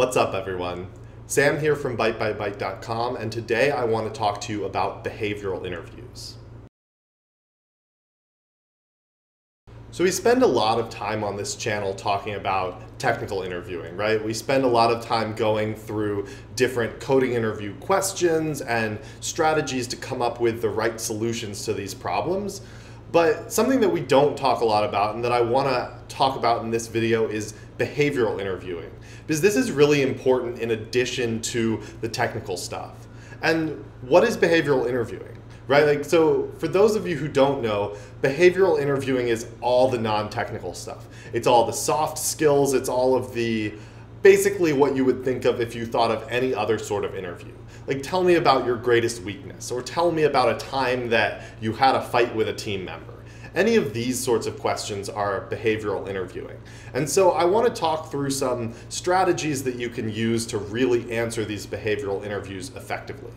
What's up, everyone? Sam here from ByteByByte.com, and today I want to talk to you about behavioral interviews. So, we spend a lot of time on this channel talking about technical interviewing, right? We spend a lot of time going through different coding interview questions and strategies to come up with the right solutions to these problems. But something that we don't talk a lot about and that I want to talk about in this video is behavioral interviewing. Because this is really important in addition to the technical stuff. And what is behavioral interviewing? Right? Like so for those of you who don't know, behavioral interviewing is all the non-technical stuff. It's all the soft skills, it's all of the basically what you would think of if you thought of any other sort of interview. Like, tell me about your greatest weakness, or tell me about a time that you had a fight with a team member. Any of these sorts of questions are behavioral interviewing. And so I want to talk through some strategies that you can use to really answer these behavioral interviews effectively.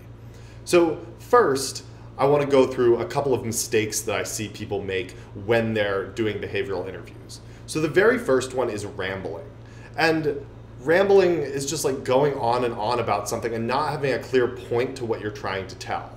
So, first, I want to go through a couple of mistakes that I see people make when they're doing behavioral interviews. So, the very first one is rambling. And rambling is just like going on and on about something and not having a clear point to what you're trying to tell.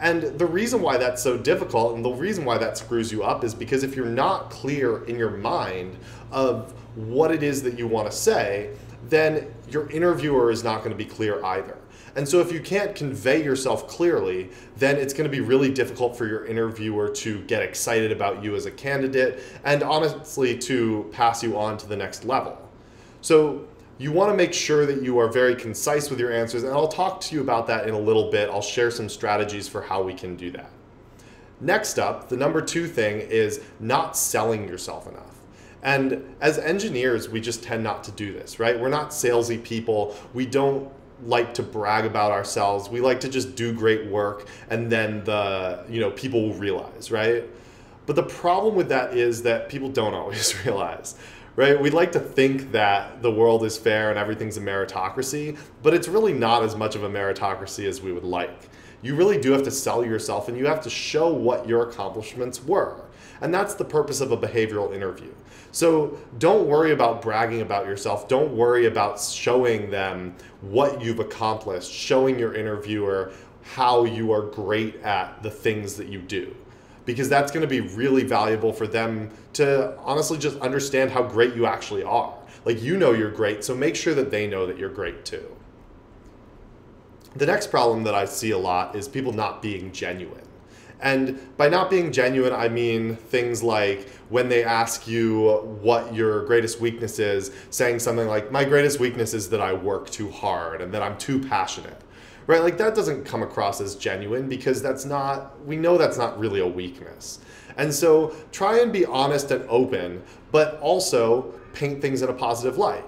And the reason why that's so difficult and the reason why that screws you up is because if you're not clear in your mind of what it is that you want to say, then your interviewer is not going to be clear either. And so if you can't convey yourself clearly, then it's going to be really difficult for your interviewer to get excited about you as a candidate and honestly to pass you on to the next level. So you want to make sure that you are very concise with your answers, and I'll talk to you about that in a little bit. I'll share some strategies for how we can do that. Next up, the number two thing is not selling yourself enough. And as engineers, we just tend not to do this, right? We're not salesy people. We don't like to brag about ourselves. We like to just do great work and then the, you know, people will realize, right? But the problem with that is that people don't always realize right? We'd like to think that the world is fair and everything's a meritocracy, but it's really not as much of a meritocracy as we would like. You really do have to sell yourself and you have to show what your accomplishments were. And that's the purpose of a behavioral interview. So don't worry about bragging about yourself. Don't worry about showing them what you've accomplished, showing your interviewer how you are great at the things that you do because that's going to be really valuable for them to honestly just understand how great you actually are. Like you know you're great, so make sure that they know that you're great too. The next problem that I see a lot is people not being genuine. And by not being genuine, I mean things like when they ask you what your greatest weakness is, saying something like, My greatest weakness is that I work too hard and that I'm too passionate right? Like that doesn't come across as genuine because that's not, we know that's not really a weakness. And so try and be honest and open, but also paint things in a positive light.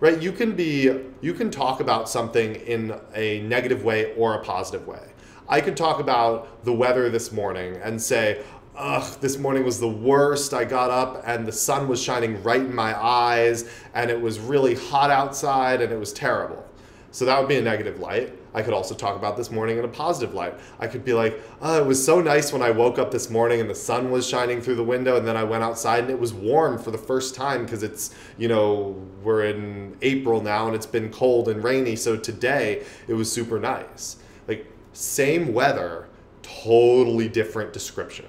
Right? You can be you can talk about something in a negative way or a positive way. I could talk about the weather this morning and say, ugh, this morning was the worst. I got up and the sun was shining right in my eyes and it was really hot outside and it was terrible. So that would be a negative light. I could also talk about this morning in a positive light. I could be like, oh, it was so nice when I woke up this morning and the sun was shining through the window, and then I went outside and it was warm for the first time because it's, you know, we're in April now and it's been cold and rainy. So today it was super nice. Like, same weather, totally different description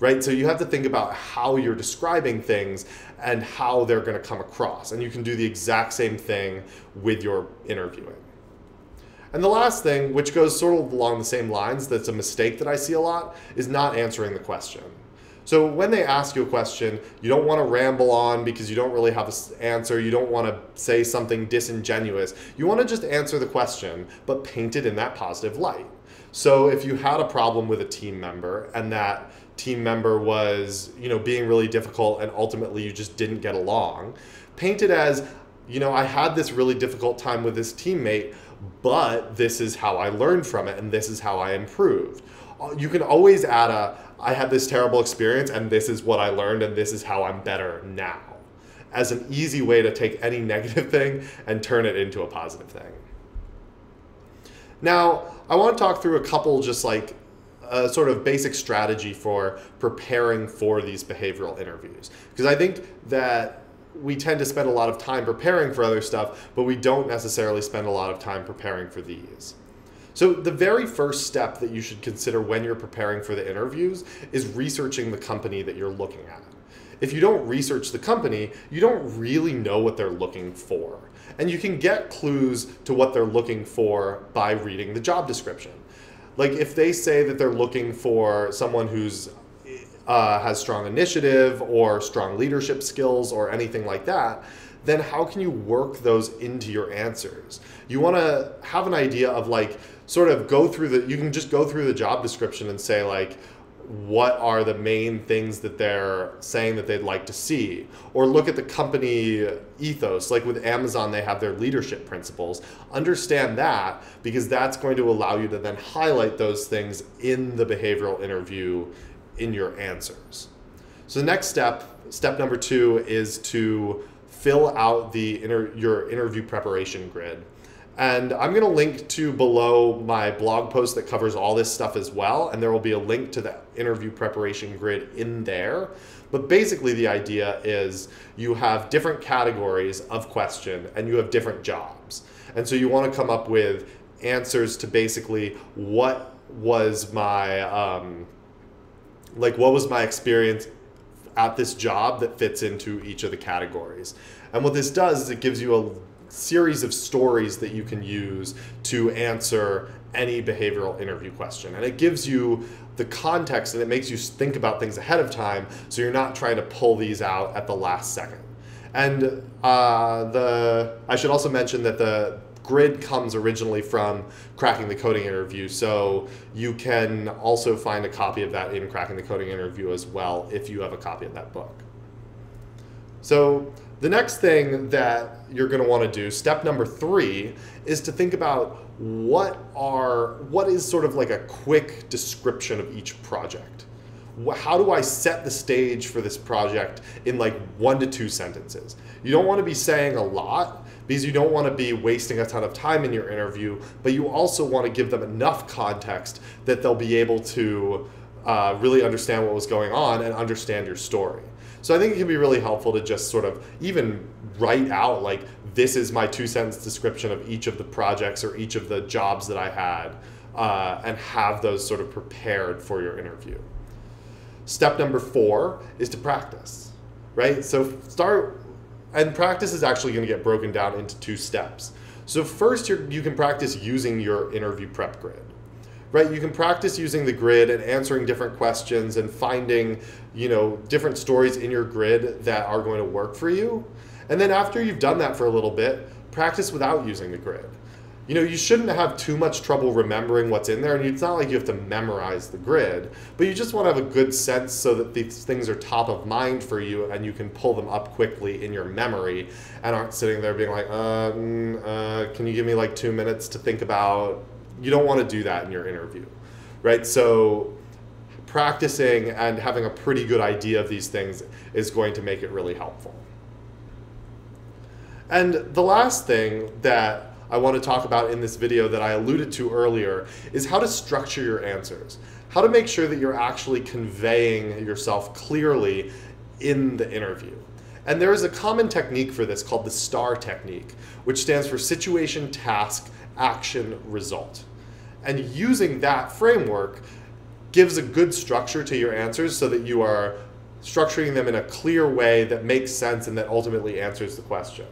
right? So you have to think about how you're describing things and how they're going to come across. And you can do the exact same thing with your interviewing. And the last thing, which goes sort of along the same lines, that's a mistake that I see a lot, is not answering the question. So when they ask you a question, you don't want to ramble on because you don't really have an answer. You don't want to say something disingenuous. You want to just answer the question, but paint it in that positive light. So if you had a problem with a team member and that team member was, you know, being really difficult and ultimately you just didn't get along, paint it as, you know, I had this really difficult time with this teammate, but this is how I learned from it and this is how I improved. Uh, you can always add a, I had this terrible experience and this is what I learned and this is how I'm better now as an easy way to take any negative thing and turn it into a positive thing. Now, I want to talk through a couple just like a sort of basic strategy for preparing for these behavioral interviews because I think that we tend to spend a lot of time preparing for other stuff, but we don't necessarily spend a lot of time preparing for these. So, the very first step that you should consider when you're preparing for the interviews is researching the company that you're looking at. If you don't research the company, you don't really know what they're looking for. And you can get clues to what they're looking for by reading the job description. Like if they say that they're looking for someone who's uh, has strong initiative or strong leadership skills or anything like that, then how can you work those into your answers? You want to have an idea of like sort of go through the you can just go through the job description and say like what are the main things that they're saying that they'd like to see or look at the company ethos like with amazon they have their leadership principles understand that because that's going to allow you to then highlight those things in the behavioral interview in your answers so the next step step number two is to fill out the inter- your interview preparation grid and I'm going to link to below my blog post that covers all this stuff as well. And there will be a link to the interview preparation grid in there. But basically, the idea is you have different categories of question and you have different jobs. And so you want to come up with answers to basically what was my, um, like, what was my experience at this job that fits into each of the categories. And what this does is it gives you a series of stories that you can use to answer any behavioral interview question. And it gives you the context and it makes you think about things ahead of time so you're not trying to pull these out at the last second. And uh, the I should also mention that the grid comes originally from Cracking the Coding Interview, so you can also find a copy of that in Cracking the Coding Interview as well if you have a copy of that book. So the next thing that you're going to want to do, step number three, is to think about what are what is sort of like a quick description of each project. How do I set the stage for this project in like one to two sentences? You don't want to be saying a lot because you don't want to be wasting a ton of time in your interview, but you also want to give them enough context that they'll be able to uh, really understand what was going on and understand your story. So I think it can be really helpful to just sort of even write out like this is my two sentence description of each of the projects or each of the jobs that I had uh, and have those sort of prepared for your interview. Step number four is to practice, right? So start, and practice is actually going to get broken down into two steps. So first, you can practice using your interview prep grid right? You can practice using the grid and answering different questions and finding, you know, different stories in your grid that are going to work for you. And then after you've done that for a little bit, practice without using the grid. You know, you shouldn't have too much trouble remembering what's in there, and it's not like you have to memorize the grid, but you just want to have a good sense so that these things are top of mind for you and you can pull them up quickly in your memory and aren't sitting there being like, uh, mm, uh, can you give me like two minutes to think about you don't want to do that in your interview, right? So practicing and having a pretty good idea of these things is going to make it really helpful. And the last thing that I want to talk about in this video that I alluded to earlier is how to structure your answers. How to make sure that you're actually conveying yourself clearly in the interview. And there is a common technique for this called the STAR technique, which stands for situation, task, action, result. And using that framework gives a good structure to your answers so that you are structuring them in a clear way that makes sense and that ultimately answers the question.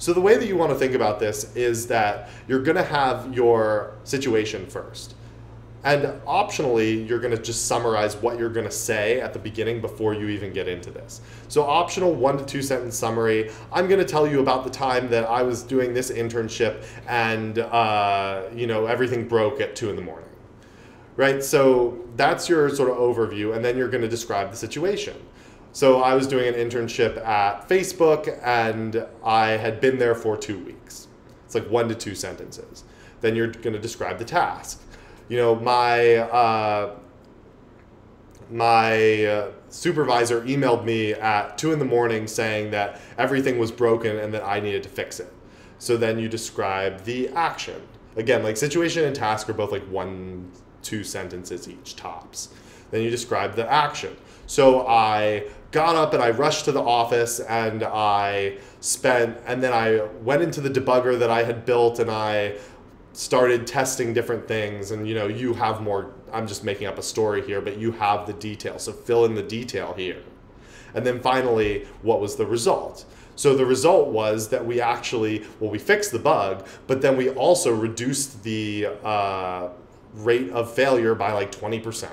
So the way that you want to think about this is that you're going to have your situation first. And optionally, you're going to just summarize what you're going to say at the beginning before you even get into this. So, optional one to two sentence summary. I'm going to tell you about the time that I was doing this internship and, uh, you know, everything broke at two in the morning. Right? So, that's your sort of overview. And then you're going to describe the situation. So, I was doing an internship at Facebook and I had been there for two weeks. It's like one to two sentences. Then you're going to describe the task you know, my uh, my uh, supervisor emailed me at two in the morning saying that everything was broken and that I needed to fix it. So then you describe the action. Again, like situation and task are both like one, two sentences each tops. Then you describe the action. So I got up and I rushed to the office and I spent, and then I went into the debugger that I had built and I started testing different things. And you know, you have more, I'm just making up a story here, but you have the detail. So fill in the detail here. And then finally, what was the result? So the result was that we actually, well, we fixed the bug, but then we also reduced the uh, rate of failure by like 20%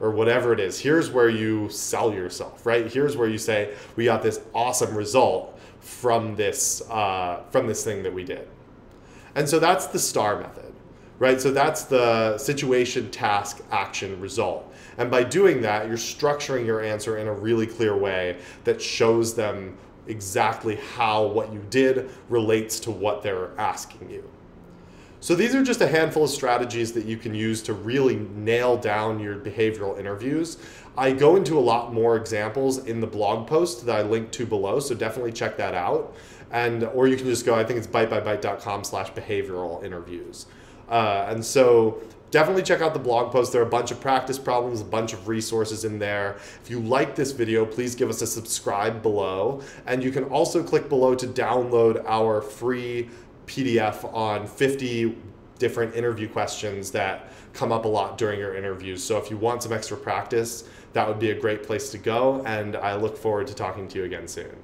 or whatever it is. Here's where you sell yourself, right? Here's where you say, we got this awesome result from this, uh, from this thing that we did. And so that's the STAR method, right? So that's the situation, task, action, result. And by doing that, you're structuring your answer in a really clear way that shows them exactly how what you did relates to what they're asking you. So these are just a handful of strategies that you can use to really nail down your behavioral interviews. I go into a lot more examples in the blog post that I link to below, so definitely check that out. And or you can just go, I think it's bytebybyte.com slash behavioral interviews. Uh, and so definitely check out the blog post. There are a bunch of practice problems, a bunch of resources in there. If you like this video, please give us a subscribe below. And you can also click below to download our free PDF on 50 different interview questions that come up a lot during your interviews. So if you want some extra practice, that would be a great place to go. And I look forward to talking to you again soon.